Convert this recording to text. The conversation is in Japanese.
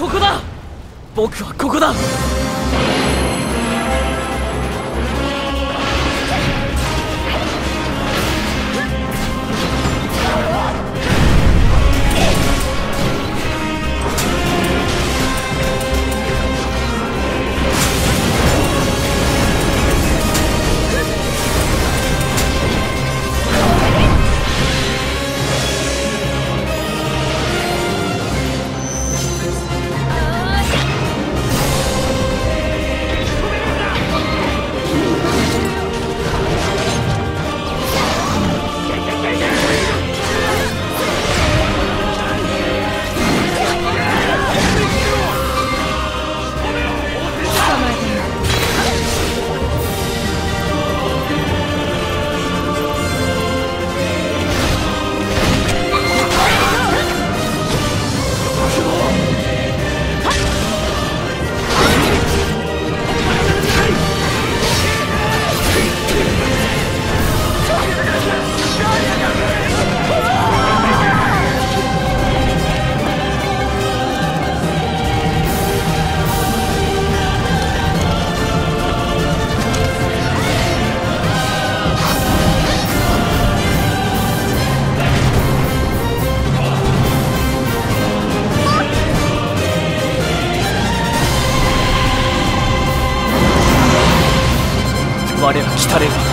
ここだ。僕はここだ。我ら来たれば